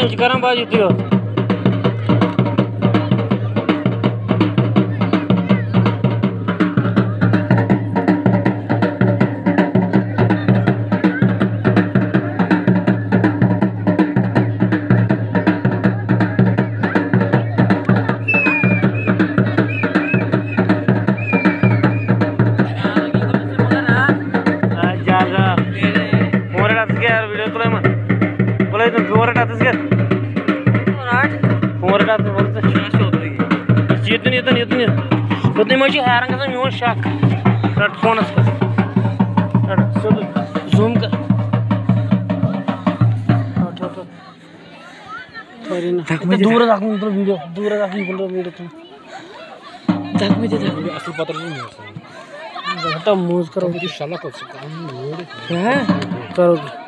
Inch करम बाजी थी बोलत येतून येतून येतून येत होते माझी हैरान कसं मिळून शाक। रट फोनच कर। झूम कर दूर व्हिडिओ दूर दाखवून तुला व्हिडिओ तू दाखव ते दाखव असं पत्र नाही असं घटा मोज करो किती शाला करतो काम एवढे हाँ? करोगे।